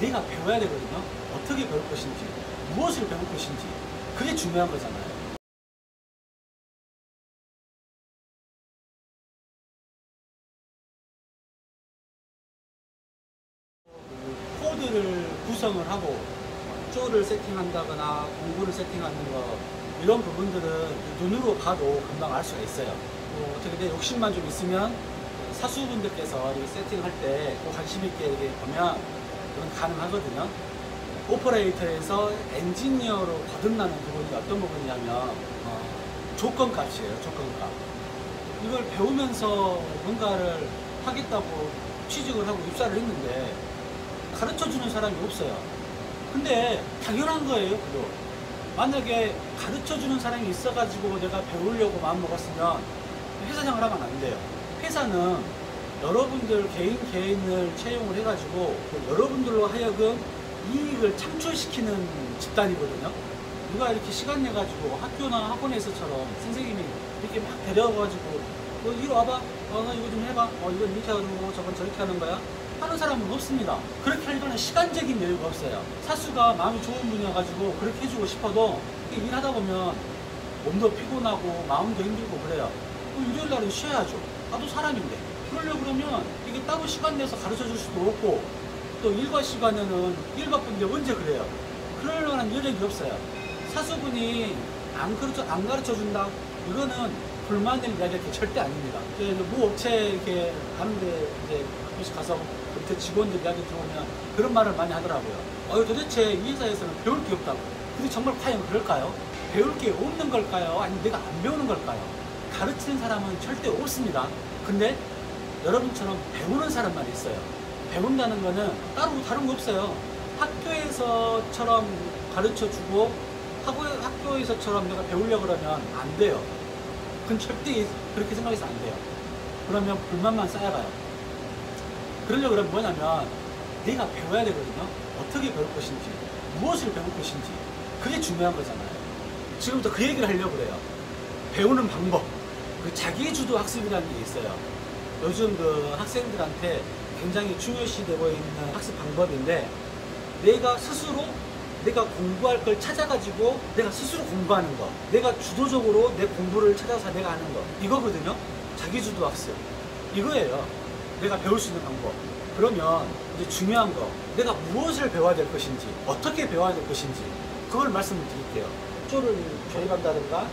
내가 배워야 되거든요. 어떻게 배울 것인지, 무엇을 배울 것인지. 그게 중요한 거잖아요. 그 코드를 구성을 하고 쪼를 세팅한다거나 공구를 세팅하는 거 이런 부분들은 눈으로 봐도 금방 알 수가 있어요. 뭐 어떻게 내 욕심만 좀 있으면 사수분들께서 세팅할 때또 관심 있게 보면 그건 가능하거든요. 오퍼레이터에서 엔지니어로 거듭나는 부분이 어떤 부분이냐면 어, 조건값이에요. 조건값. 이걸 배우면서 뭔가를 하겠다고 취직을 하고 입사를 했는데 가르쳐 주는 사람이 없어요. 근데 당연한 거예요, 그거. 만약에 가르쳐 주는 사람이 있어가지고 내가 배우려고 마음먹었으면 회사 생활 하면 안 돼요. 회사는 여러분들 개인 개인을 채용을 해가지고 여러분들로 하여금 이익을 창출시키는 집단이거든요. 누가 이렇게 시간 내가지고 학교나 학원에서처럼 선생님이 이렇게 막 데려와가지고 너 이리 와봐, 어, 너 이거 좀 해봐, 어, 이건 이렇게 하는 거고 저건 저렇게 하는 거야. 하는 사람은 없습니다. 그렇게 하려면 시간적인 여유가 없어요. 사수가 마음이 좋은 분이어가지고 그렇게 해주고 싶어도 일하다 보면 몸도 피곤하고 마음도 힘들고 그래요. 그 일요일 날은 쉬어야죠. 나도 사람인데. 그러려고 그러면 이게 따로 시간 내서 가르쳐 줄 수도 없고 또 일과 시간에는 일 바쁜데 언제 그래요? 그럴 만한 여력이 없어요. 사수분이 안 가르쳐, 안 가르쳐 준다? 이거는 불만을 이야기할 게 절대 아닙니다. 모 업체 이렇게 가는데 이제 가끔씩 가서 그때 직원들 이야기 들어보면 그런 말을 많이 하더라고요. 어, 도대체 이 회사에서는 배울 게 없다고. 근데 정말 과연 그럴까요? 배울 게 없는 걸까요? 아니면 내가 안 배우는 걸까요? 가르치는 사람은 절대 없습니다. 근데 여러분처럼 배우는 사람만 있어요. 배운다는 거는 따로 다른 거 없어요. 학교에서처럼 가르쳐 주고 학교, 학교에서처럼 내가 배우려고 그러면 안 돼요. 그건 절대 그렇게 생각해서 안 돼요. 그러면 불만만 쌓여가요. 그러려고 그러면 뭐냐면 내가 배워야 되거든요. 어떻게 배울 것인지, 무엇을 배울 것인지. 그게 중요한 거잖아요. 지금부터 그 얘기를 하려고 그래요. 배우는 방법. 그 자기주도 학습이라는 게 있어요. 요즘 그 학생들한테 굉장히 중요시 되고 있는 학습 방법인데 내가 스스로 내가 공부할 걸 찾아가지고 내가 스스로 공부하는 거 내가 주도적으로 내 공부를 찾아서 내가 하는 거 이거거든요. 자기주도 학습. 이거예요. 내가 배울 수 있는 방법. 그러면 이제 중요한 거 내가 무엇을 배워야 될 것인지 어떻게 배워야 될 것인지 그걸 말씀을 드릴게요. 쪼를 조립한다든가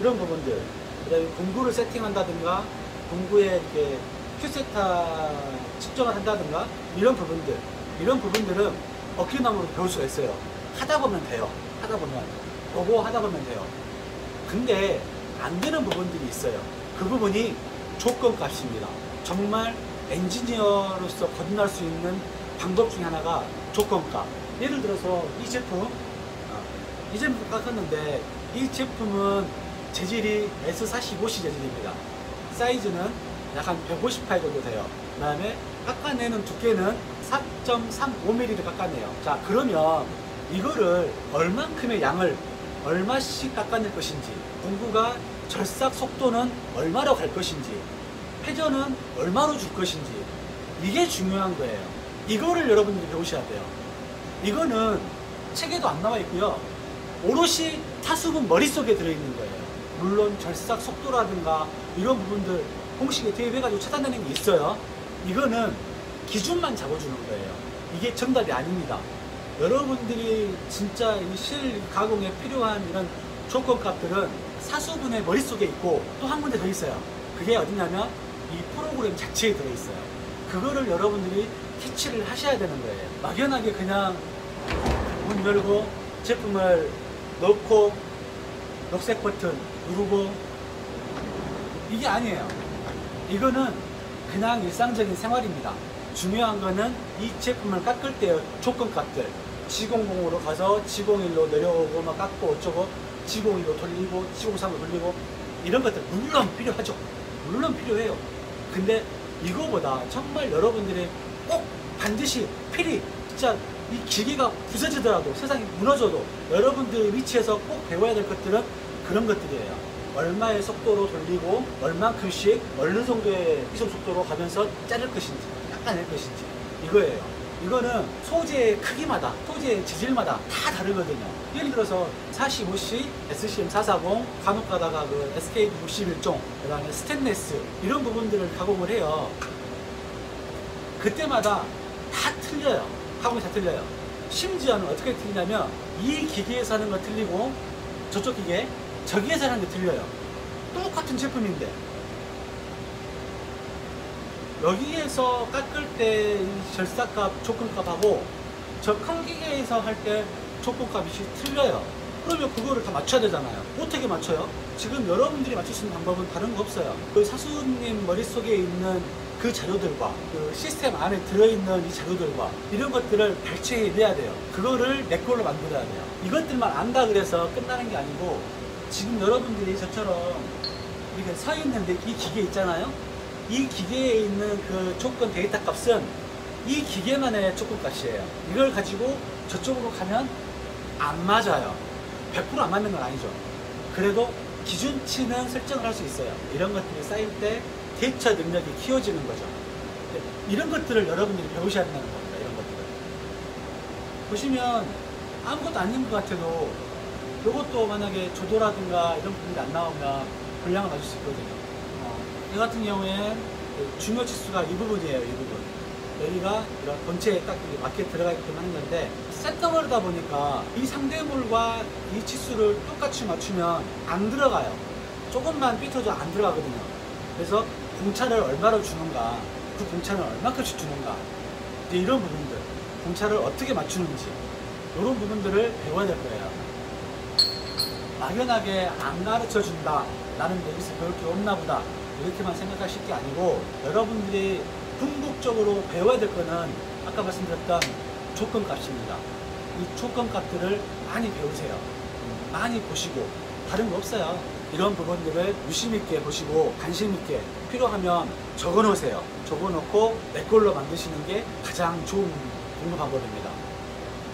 이런 부분들 그다음에 공구를 세팅한다든가 공구에 이렇게 큐세타 측정을 한다든가 이런 부분들 이런 부분들은 어깨너머로 배울 수가 있어요. 하다 보면 돼요. 하다 보면. 보고 하다 보면 돼요. 근데 안 되는 부분들이 있어요. 그 부분이 조건 값입니다. 정말 엔지니어로서 거듭날 수 있는 방법 중에 하나가 조건 값. 예를 들어서 이 제품 어, 이 제품 깎았는데 이 제품은 재질이 S45C 재질입니다 사이즈는 약 한 158 정도 돼요. 그 다음에 깎아내는 두께는 4.35mm를 깎아내요. 자, 그러면 이거를 얼만큼의 양을 얼마씩 깎아낼 것인지, 공구가 절삭 속도는 얼마로 갈 것인지, 회전은 얼마로 줄 것인지, 이게 중요한 거예요. 이거를 여러분들이 배우셔야 돼요. 이거는 책에도 안 나와 있고요. 오롯이 타수분 머릿속에 들어있는 거예요. 물론 절삭 속도라든가 이런 부분들 공식에 대입해가지고 찾아내는 게 있어요. 이거는 기준만 잡아주는 거예요. 이게 정답이 아닙니다. 여러분들이 진짜 이 실 가공에 필요한 이런 조건 값들은 사수분의 머릿속에 있고 또 한 군데 더 있어요. 그게 어디냐면 이 프로그램 자체에 들어있어요. 그거를 여러분들이 캐치를 하셔야 되는 거예요. 막연하게 그냥 문 열고 제품을 넣고 녹색 버튼 누르고 이게 아니에요. 이거는 그냥 일상적인 생활입니다. 중요한 거는 이 제품을 깎을 때의 조건 값들. G00으로 가서 G01로 내려오고 막 깎고 어쩌고 G02로 돌리고 G03로 돌리고 이런 것들 물론 필요하죠. 물론 필요해요. 근데 이거보다 정말 여러분들이 꼭 반드시 필히 진짜 이 기계가 부서지더라도 세상이 무너져도 여러분들 위치에서 꼭 배워야 될 것들은 그런 것들이에요. 얼마의 속도로 돌리고 얼만큼씩 어느 정도의 이속 속도로 가면서 자를 것인지 깎아낼 것인지 이거예요. 이거는 소재 크기마다, 소재 재질마다 다 다르거든요. 예를 들어서 45C, SCM 440, 간혹 가다가 그 SK 61종, 그 다음에 스테인레스, 이런 부분들을 가공을 해요. 그때마다 다 틀려요. 가공이 다 틀려요. 심지어는 어떻게 틀리냐면 이 기계에서 하는 거 틀리고 저쪽 기계, 저기에서 하는 게 틀려요. 똑같은 제품인데 여기에서 깎을 때이 절삭값, 조건값하고 저 큰 기계에서 할 때 조건값이 틀려요. 그러면 그거를 다 맞춰야 되잖아요. 어떻게 맞춰요? 지금 여러분들이 맞출 수 있는 방법은 다른 거 없어요. 그 사수님 머릿속에 있는 그 자료들과 그 시스템 안에 들어있는 이 자료들과 이런 것들을 발췌해 내야 돼요. 그거를 내 걸로 만들어야 돼요. 이것들만 안다 그래서 끝나는 게 아니고 지금 여러분들이 저처럼 이렇게 서 있는데 이 기계 있잖아요. 이 기계에 있는 그 조건 데이터 값은 이 기계만의 조건 값이에요. 이걸 가지고 저쪽으로 가면 안 맞아요. 100%안 맞는 건 아니죠. 그래도 기준치는 설정을 할 수 있어요. 이런 것들이 쌓일 때 대처 능력이 키워지는 거죠. 네, 이런 것들을 여러분들이 배우셔야 된다는 겁니다. 이런 것들을. 보시면 아무것도 아닌 것 같아도 이것도 만약에 조도라든가 이런 부분이 안 나오면 불량을 맞을 수 있거든요. 어, 이 같은 경우엔 그 중요 지수가 이 부분이에요. 이 부분. 여기가 이런 본체에 딱 맞게 들어가게끔 하는 건데 셋덩어리다 보니까 이 상대물과 이 치수를 똑같이 맞추면 안 들어가요. 조금만 삐뚤어져 안 들어가거든요. 그래서 공차를 얼마로 주는가, 그 공차는 얼마큼씩 주는가, 이제 이런 부분들, 공차를 어떻게 맞추는지 이런 부분들을 배워야 될 거예요. 막연하게 안 가르쳐 준다. 나는 여기서 배울 게 없나 보다. 이렇게만 생각하실 게 아니고 여러분들이 궁극적으로 배워야 될 거는 아까 말씀드렸던 조건값입니다. 이 조건값들을 많이 배우세요. 많이 보시고 다른 거 없어요. 이런 부분들을 유심 있게 보시고 관심 있게 필요하면 적어 놓으세요. 적어 놓고 내 걸로 만드시는 게 가장 좋은 공부 방법입니다.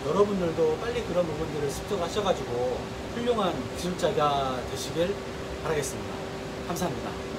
여러분들도 빨리 그런 부분들을 습득하셔가지고 훌륭한 기술자가 되시길 바라겠습니다. 감사합니다.